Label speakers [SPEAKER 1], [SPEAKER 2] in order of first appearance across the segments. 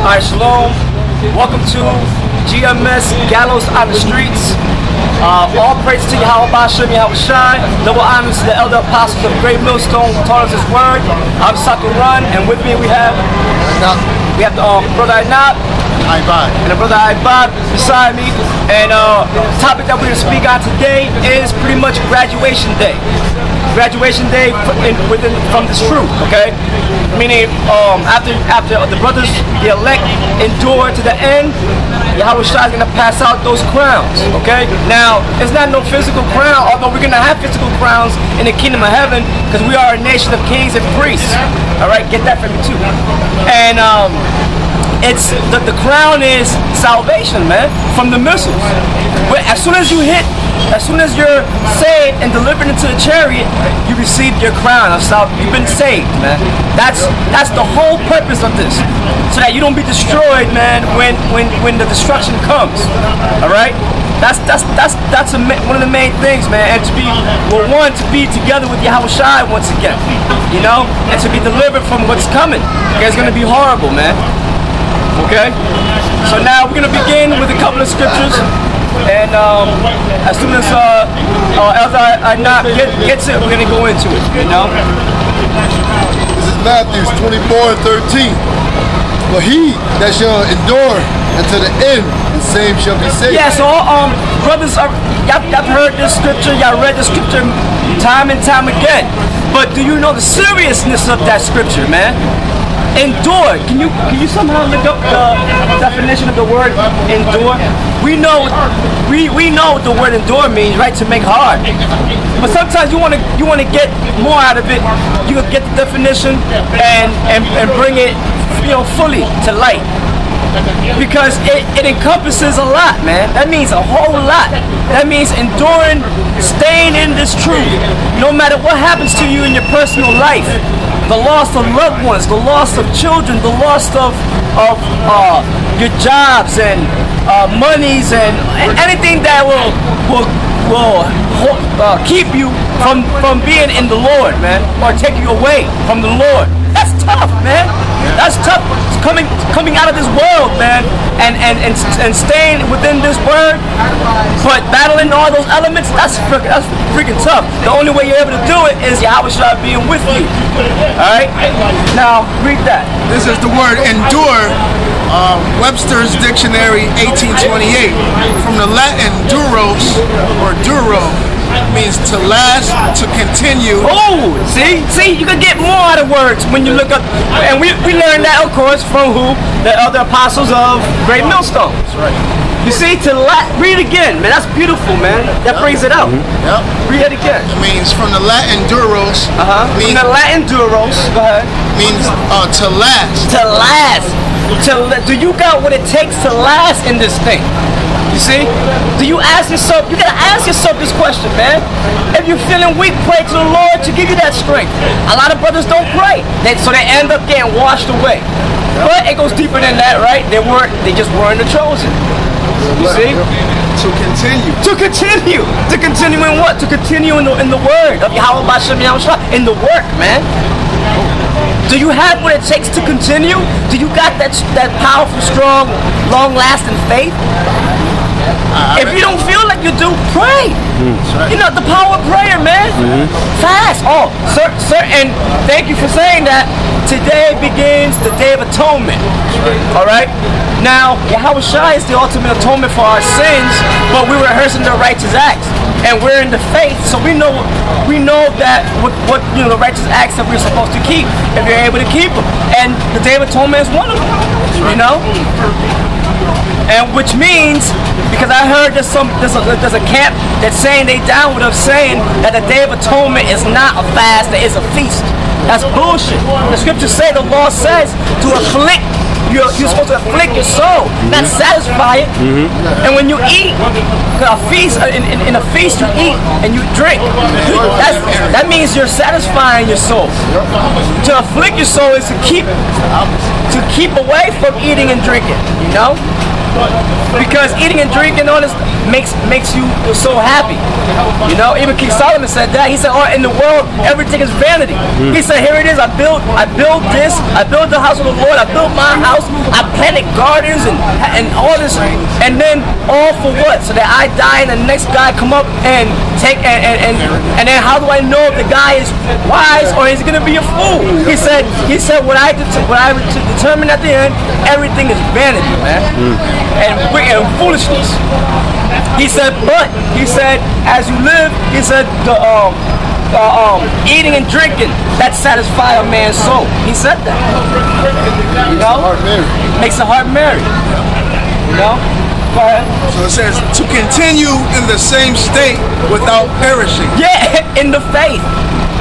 [SPEAKER 1] All right, shalom. Welcome to GMS Gallows on the Streets. Uh, all praise to Yahweh Bashem, Yahweh Shai. Double honors to the elder apostles of Great Millstone who taught us his word. I'm Saka Run, and with me we have we have the um, brother Ainab and the brother Ibab beside me. And uh, the topic that we're going to speak on today is pretty much graduation day. Graduation day in, within, from this truth, okay? Meaning, um, after after the brothers, the elect, endure to the end, Yahweh Shai is going to pass out those crowns, okay? Now, it's not no physical crown, although we're going to have physical crowns in the kingdom of heaven because we are a nation of kings and priests, all right? Get that from me too. And, um, it's the, the crown is salvation, man, from the missiles. But as soon as you hit, as soon as you're saved and delivered into the chariot, you receive your crown of salvation. You've been saved, man. That's that's the whole purpose of this, so that you don't be destroyed, man, when when when the destruction comes. All right. That's that's that's that's a, one of the main things, man. And to be well, one to be together with Yahweh Shai once again, you know, and to be delivered from what's coming. It's gonna be horrible, man. Okay? So now we're gonna begin with a couple of scriptures. And um, as soon as uh, uh, Elder Ainab get, gets it, we're gonna go into it, you know?
[SPEAKER 2] This is Matthew 24 and 13. But he that shall endure unto the end, the same shall be saved.
[SPEAKER 1] Yeah, so um, brothers, are, y'all, y'all heard this scripture, y'all read the scripture time and time again. But do you know the seriousness of that scripture, man? Endure. Can you can you somehow look up the definition of the word endure? We know we we know what the word endure means, right? To make hard. But sometimes you want to you want to get more out of it. You can get the definition and and, and bring it you know fully to light because it, it encompasses a lot, man. That means a whole lot. That means enduring, staying in this truth, no matter what happens to you in your personal life. The loss of loved ones, the loss of children, the loss of of uh, your jobs and uh, monies and anything that will will will uh, keep you from from being in the Lord, man, or take you away from the Lord. That's tough, man. That's tough. It's coming coming out of this world, man, and and and, and staying within this word, but battling all those elements. That's freaking that's freaking tough. The only way you're able to do it is Yahweh Shai being with you. All right. Now read that.
[SPEAKER 3] This is the word endure, uh, Webster's Dictionary 1828. From the Latin duros or duro means to last, to continue.
[SPEAKER 1] Oh, see, see, you can get more out of words when you look up, and we, we learned that, of course, from who? The other apostles of Great Millstones.
[SPEAKER 2] right.
[SPEAKER 1] You see, to la- read again, man. That's beautiful, man. That brings it out.
[SPEAKER 2] Yep.
[SPEAKER 1] Read it again.
[SPEAKER 3] It means from the Latin duros
[SPEAKER 1] Uh huh. From the Latin duros. Go ahead.
[SPEAKER 3] means uh, to last.
[SPEAKER 1] To last. To do you got what it takes to last in this thing? You see? Do you ask yourself? You gotta ask yourself this question, man. If you're feeling weak, pray to the Lord to give you that strength. A lot of brothers don't pray, they, so they end up getting washed away. But it goes deeper than that, right? They weren't. They just weren't the chosen. You see?
[SPEAKER 3] To continue.
[SPEAKER 1] To continue. To continue in what? To continue in the in the word of Yahweh Bashem in the work, man. Do you have what it takes to continue? Do you got that that powerful, strong, long-lasting faith? If you don't feel like you do, pray. You know the power of prayer, man. Fast. Oh, sir, sir, and thank you for saying that. Today begins the Day of Atonement. All right. Now, Yahweh Shai is the ultimate atonement for our sins, but we're rehearsing the righteous acts, and we're in the faith, so we know we know that what, what you know the righteous acts that we're supposed to keep, if you're able to keep them, and the Day of Atonement is one of them. You know and which means because I heard there's some there's a, there's a camp that's saying they down with us saying that the Day of Atonement is not a fast, it is a feast. That's bullshit. The scriptures say the law says to afflict. You're, you're supposed to afflict your soul, not mm-hmm. satisfy it. Mm-hmm. And when you eat, a feast uh, in, in, in a feast you eat and you drink. That's, that means you're satisfying your soul. To afflict your soul is to keep to keep away from eating and drinking. You know. Because eating and drinking all this makes makes you so happy. You know, even King Solomon said that. He said, "Oh, in the world, everything is vanity." He hmm. said, "Here it is. I built, I built this. I built the house of the Lord. I built my house. I planted gardens and and all this, and then all for what? So that I die and the next guy come up and take and and and, and then how do I know if the guy is wise or is gonna be a fool?" He said, "He said what I det- what I det- determined at the end, everything is vanity, man, and, and foolishness." He said, but he said, as you live, he said, the um, uh, um, eating and drinking that satisfy a man's soul. He said that. You know, makes a heart merry. You know. Go ahead.
[SPEAKER 3] So it says to continue in the same state without perishing.
[SPEAKER 1] Yeah, in the faith,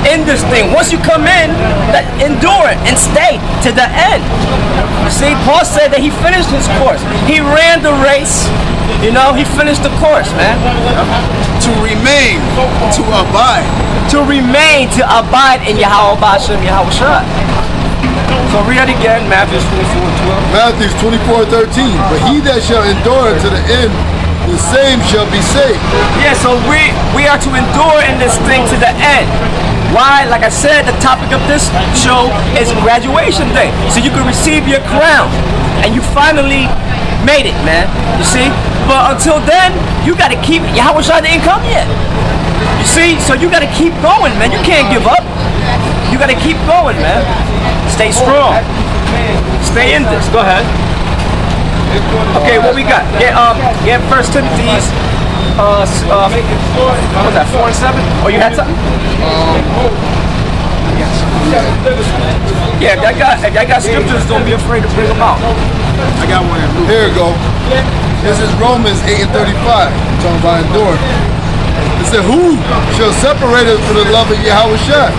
[SPEAKER 1] in this thing. Once you come in, that endure it and stay to the end. You see, Paul said that he finished his course. He ran the race. You know, he finished the course, man.
[SPEAKER 3] To remain, to abide.
[SPEAKER 1] to remain, to abide in Yahweh Bashem, Yahweh Shai. So read it again, Matthew 24
[SPEAKER 2] Matthew 24 13. But he that shall endure unto the end, the same shall be saved.
[SPEAKER 1] Yeah, so we, we are to endure in this thing to the end. Why? Like I said, the topic of this show is graduation day. So you can receive your crown. And you finally made it, man. You see? But until then, you gotta keep Yahweh Shai didn't come yet. You see? So you gotta keep going, man. You can't give up. You gotta keep going, man. Stay strong. Stay in this. Go ahead. Okay, what we got? Get um, get First Timothy's. Uh, uh, what was that? Four and seven? Oh, you had something? Yeah, if I got if I got scriptures, don't be afraid to bring them out.
[SPEAKER 3] I got one.
[SPEAKER 2] Here we go. This is Romans 8 and 35. Talking about endure. It said, Who shall separate us from the love of Yahweh Shai?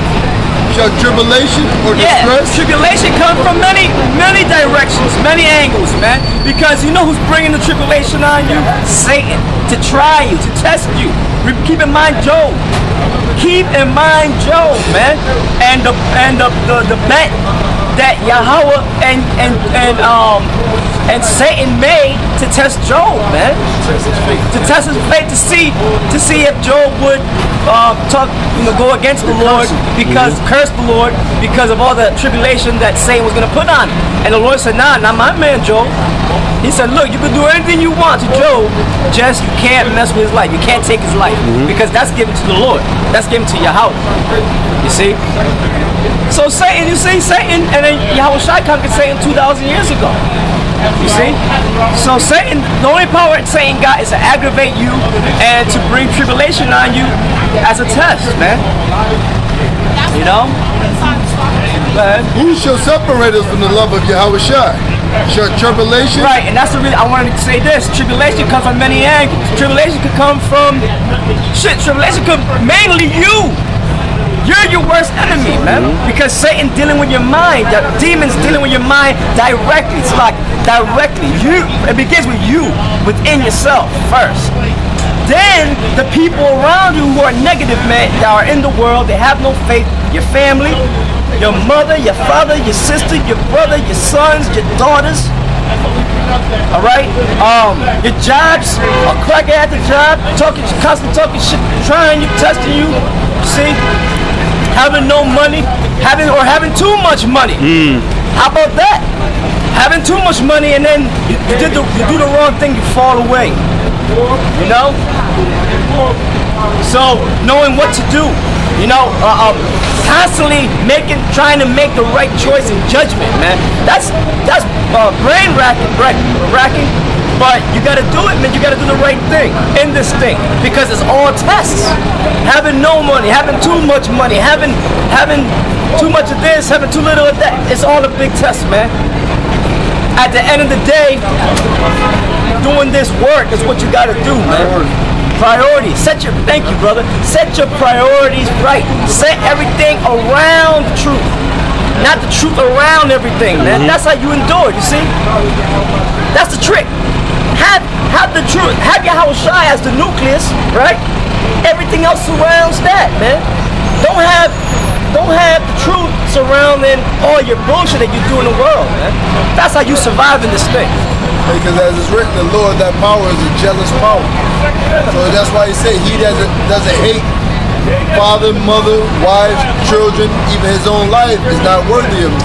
[SPEAKER 2] Shall tribulation or
[SPEAKER 1] Yeah,
[SPEAKER 2] distress?
[SPEAKER 1] tribulation comes from many, many directions, many angles, man. Because you know who's bringing the tribulation on you? Satan, to try you, to test you. Keep in mind Job. Keep in mind Job, man. And the and the the, the bet that Yahweh and and and um and Satan made to test Job, man. To test his faith to see to see if Job would um, talk, you know, go against the Lord because curse the Lord because of all the tribulation that Satan was gonna put on. And the Lord said, Nah, not my man Job. He said, Look, you can do anything you want to Job, just you can't mess with his life. You can't take his life because that's given to the Lord. That's given to Yahweh. You see? So Satan, you see Satan, and then Yahweh Shai conquered Satan 2,000 years ago. You see? So Satan, the only power Satan got is to aggravate you and to bring tribulation on you as a test, man. You know? Ahead.
[SPEAKER 2] Who shall separate us from the love of Yahweh Shai? Shall tribulation
[SPEAKER 1] Right, and that's the reason I wanted to say this. Tribulation comes from many angles. Tribulation could come from shit. Tribulation could mainly you. You're your worst enemy, man. Because Satan dealing with your mind, the demons dealing with your mind directly. It's like directly. You. It begins with you, within yourself first. Then the people around you who are negative, man, that are in the world, they have no faith. Your family, your mother, your father, your sister, your brother, your sons, your daughters. All right. Um, your jobs, a cracker at the job, talking, constantly talking shit, trying you, testing you. See, having no money, having or having too much money. How about that? Having too much money and then you, you did the, you do the wrong thing, you fall away. You know. So knowing what to do, you know, uh, um, constantly making, trying to make the right choice in judgment, man. That's that's uh, brain racking, rack- racking. But you gotta do it, man. You gotta do the right thing in this thing because it's all tests. Having no money, having too much money, having having too much of this, having too little of that. It's all a big test, man. At the end of the day, doing this work is what you gotta do, man. Priorities. Set your thank you, brother. Set your priorities right. Set everything around the truth. Not the truth around everything, man. Mm-hmm. That's how you endure, you see? That's the trick. Have have the truth. Have Yahweh Shai as the nucleus, right? Everything else surrounds that, man. Don't have don't have the truth surrounding all your bullshit that you do in the world, man. That's how you survive in this thing.
[SPEAKER 2] Because as it's written, the Lord that power is a jealous power. So that's why he said he doesn't doesn't hate father, mother, wife, children, even his own life is not worthy of him.